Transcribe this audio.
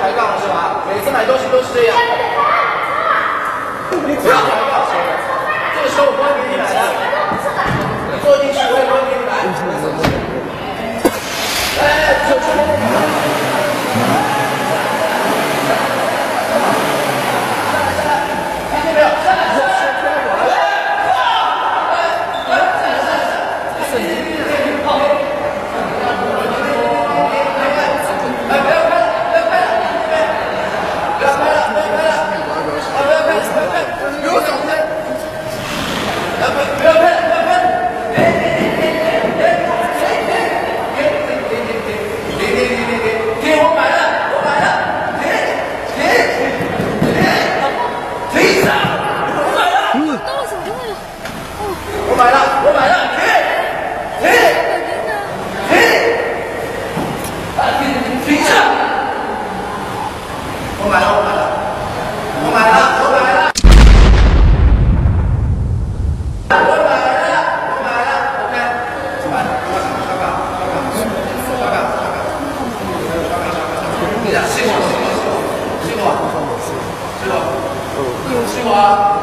抬杠是吧？每次买东西都是这样。我买了。是吧？嗯，你有计划？